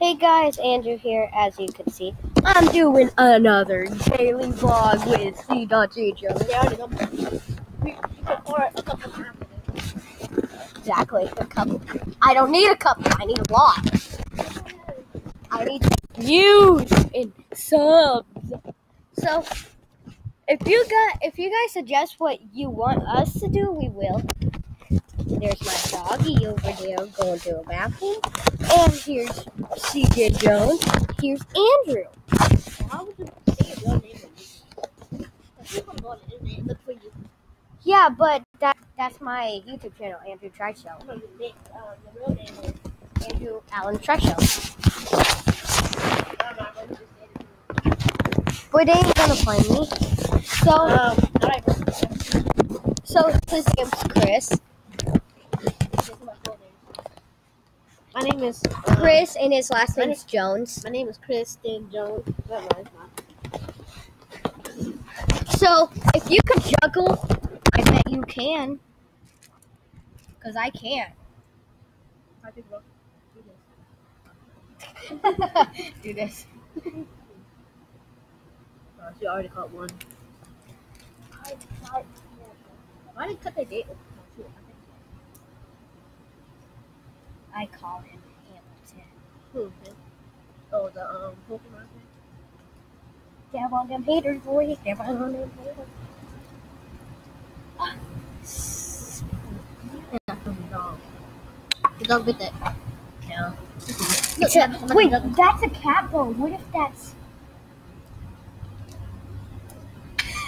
Hey guys, Andrew here. As you can see, I'm doing another daily vlog with C.J. Jones. Yeah, I know. We, we could pour a couple times. Exactly, a couple. I don't need a couple. I need a lot. I need views and subs. So, if you got, if you guys suggest what you want us to do, we will. There's my doggy over there going to a bathroom, and here's CJ Jones. Here's Andrew. How would you say your real name? If you come on the internet, look for you. Yeah, but that that's my YouTube channel, Andrew Tri Show. No, your, uh, your real name is. Andrew Allen Tri Show. I'm not going to just say it. But they ain't gonna find me. So, Um, so his name's Chris. This is my full name. My name is uh, Chris, and his last name is Jones. My name is Chris Kristen Jones. That mine's not. So, if you could juggle, I bet you can. Cause I can't. I think, bro. Do this. Uh, she already caught one. Why did you cut that date? I call him Hamilton. Hmm. Oh, the um Pokemon thing. Damn on them haters, boy. Damn on them haters. Yeah, from the dog. The dog bit that. A- wait, that's a cat bone. What if that's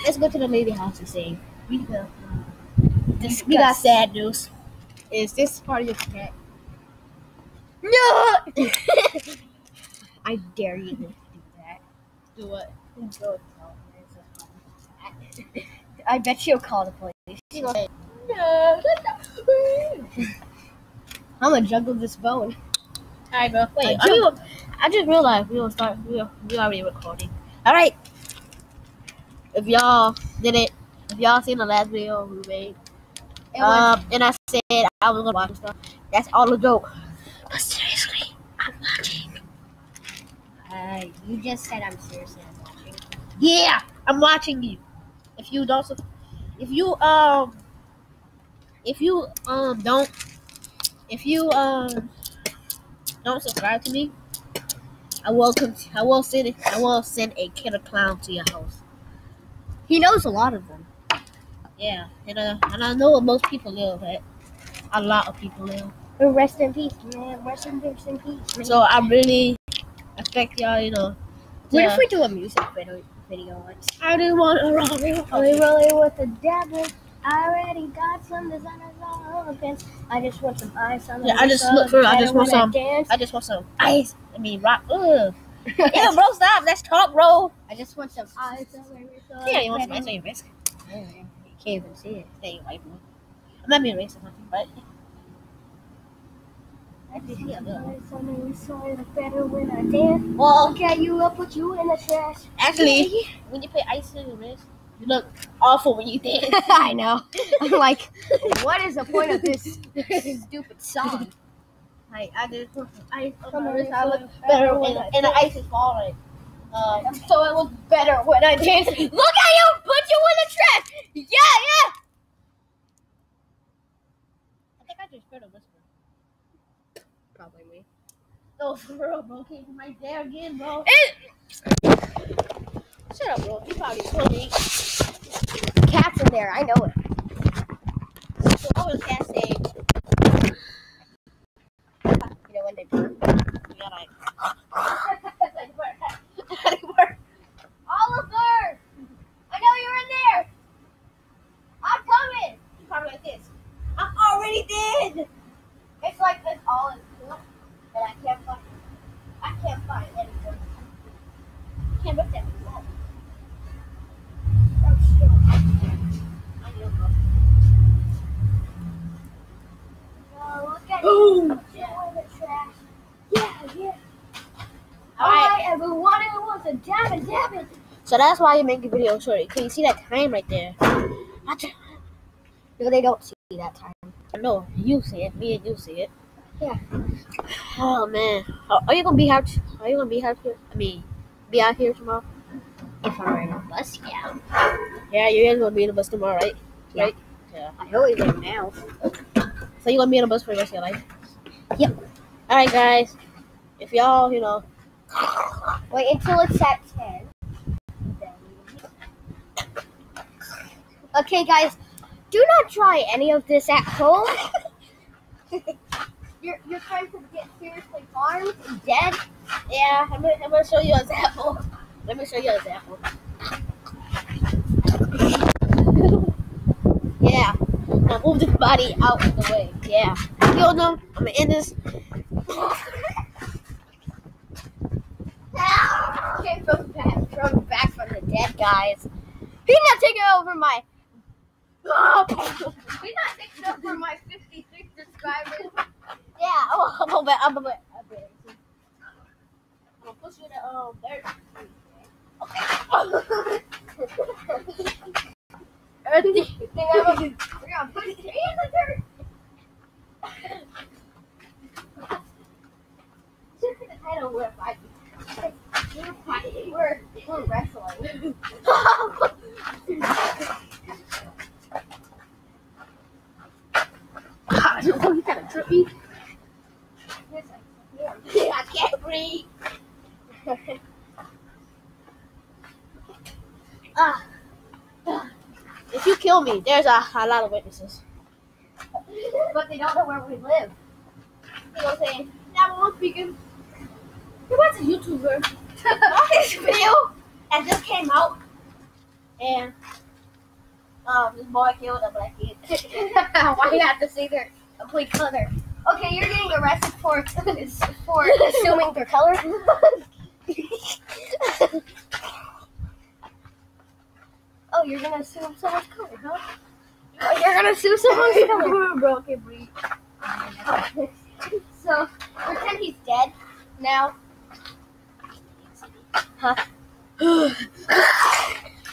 Let's go to the movie house and see. We disgusting? we got sad news. Is this part of your cat? No! I dare you to do that. Do what? Go. I bet she'll call the police. She gonna say, No, I'm gonna juggle this bone. Alright, bro. Wait, I, mean, I just realized we will start. We we already recording. All right. If y'all did it, if y'all seen the last video we made, um, and I said I was gonna watch stuff, that's all a joke. But seriously, I'm watching. Uh, you just said I'm seriously I'm watching. Yeah, I'm watching you. If you don't, if you um, if you um don't, if you um don't subscribe to me, I will con- I will send I will send a killer clown to your house. He knows a lot of them. Yeah, and uh, and I know where most people live at. A lot of people live. Rest in peace, man. Rest in peace, in peace. Man. So I really expect y'all, you know. what if we do a music video, video once? I didn't want to run. Really, really with the devil. I already got some designers on the pants. I just want some ice on the Yeah, I just look for- I just want some- Dance. I just want some ice. I mean, rock. Ugh. Yeah, bro, stop. Let's talk, bro. I just want some ice on my. Yeah, you want some ice on your wrist? Yeah, You can't even see it. Stay from me. I'm not being racist, but Ice on my sun. Better when I dance. Well, Look better when I dance. Look at you, I'll put you in the trash. actually, when you put ice on your wrist, you look awful when you dance. I know. I'm like, what is the point of this stupid song? I, I just put some ice on Come my wrist. I so look better better, when and, I and the ice is falling. Um, So it looks better when I dance. Look at you! Put you in the trash! Yeah, yeah! I think I just heard a whisper. Probably me. Oh, for real, bro. Came from right there again, bro. Eh! Shut up, bro. You probably told me. Cat's in there, I know it. So I was cat say, You know when they burp. you gotta like, like work. Oliver! I know you're in there! I'm coming! You probably like this. I'm already dead. It's like this all is cool, and I can't find I can't find anything. Can't rip that anymore. Oh, shit. I know, bro. Oh, look at Boom. you. Put you in the trash. Yeah, yeah. All right. I am the to dab it, dab it. So that's why you make a video short. Can you see that time right there? No, they don't see that time. no, you see it. Me and you see it. Yeah. Oh man, are, are you gonna be out? Are you gonna be out here? I mean, be out here tomorrow? If I'm riding a bus, yeah. Yeah, you guys gonna be in the bus tomorrow, right? Yeah. Right? Yeah. I always am now. So you're gonna be on the bus for the rest of your life? Yep. All right, guys. If y'all, you know, Wait until it's at 10. Okay, guys, do not try any of this at home. you're, you're trying to get seriously harmed and dead. yeah, I'm gonna, I'm gonna show you an example. Let me show you an example. yeah. Now move this body out of the way. Yeah. Kill them. I'm gonna end this. Came from back, from back from the dead, guys. He's not taking over my. He's not taking over my 56 subscribers. Yeah, oh, I'm gonna bet. I'm gonna bet. I'm gonna push you to um there. Everything I'm gonna. We're gonna put it in the dirt. Just for the title, we're fighting. We're fighting. We're, we're wrestling. God, you kind of trippy. I can't breathe. ah. If you kill me, there's a, a lot of witnesses. But they don't know where we live. You know what I'm saying? Now one speaking. He was a YouTuber. This video and just came out. And um, this boy killed a black kid. Why do you have to say their complete color? Okay, you're getting arrested for for assuming their color. oh, you're gonna assume someone's color, huh? Oh, you're gonna assume someone's color. Bro, can't breathe. so pretend he's dead now. Huh?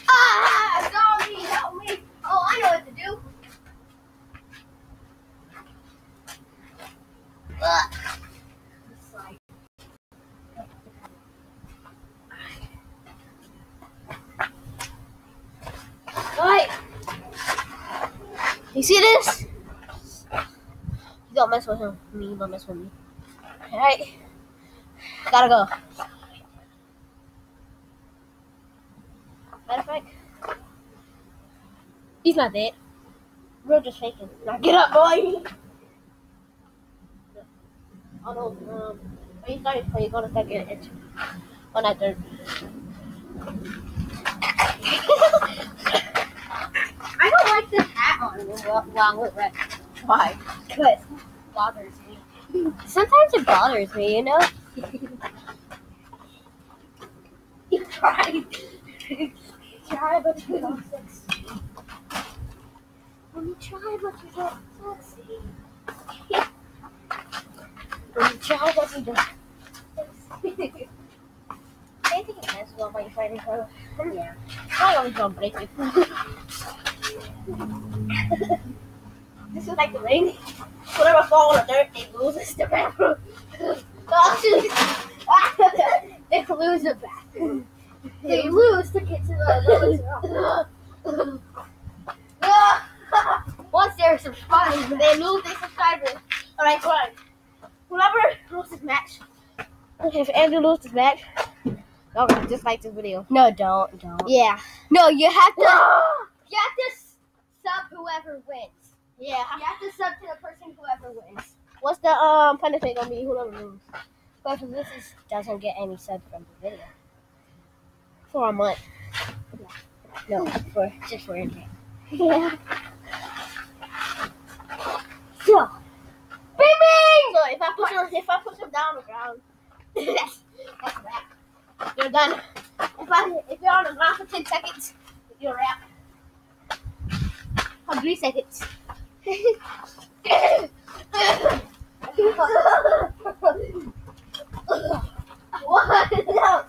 ah, zombie, help me! Oh, I know what to do. Ugh. Alright. You see this? You don't mess with him. Me, don't mess with me. Alright. Gotta go. Matter of fact, he's not dead. We're just faking. Now get up, boy. Oh no, um, when you start playing, you're gonna start getting itch on that dirt. I don't like this hat on while we're red. Why? Because it bothers me. Sometimes it bothers me, you know? you tried. try, but you don't succeed. When you try, but you don't succeed. when you try, but you don't succeed. I think it up while you're fighting her. yeah. I always gonna break it. this is like the ring. Whenever I fall on the dirt, it loses the bathroom. they lose the bathroom. They lose to get to the lowest Once they're subscribed, they lose their subscribers. Alright, fine. Whoever loses match, if Andrew loses this match, y'all gonna dislike this video. No, don't, don't. Yeah. No, you have to. You have to sub whoever wins. Yeah. You have to sub to the person whoever wins. What's the um punishment gonna be? Whoever loses Whoever loses doesn't get any subs from the video. For a month. No, for just for in game. Yeah. So, bing bing. So if I push him, if I push him down the ground, that's that's a wrap. You're done. If I if you're on the ground for ten seconds, you're a wrap. For three seconds. what? No.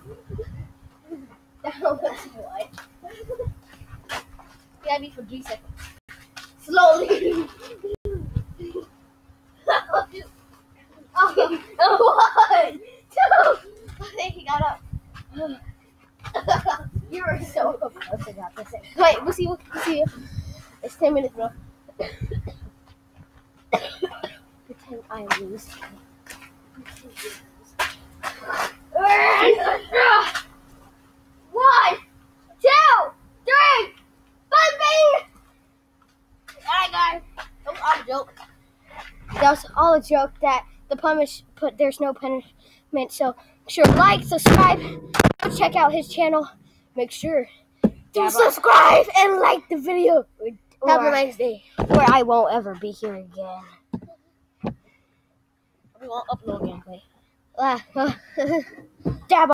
That's what. Yeah, me for three seconds. Slowly. oh, one, two. I think he got up. you were so close to Wait, we'll see. We'll see you. It's ten minutes, bro. Pretend I lose. Joke. That was all a joke. That the punish put there's no punishment. So make sure like, subscribe, go check out his channel. Make sure to subscribe and like the video. Have a nice day. Or I won't ever be here again. We won't upload gameplay.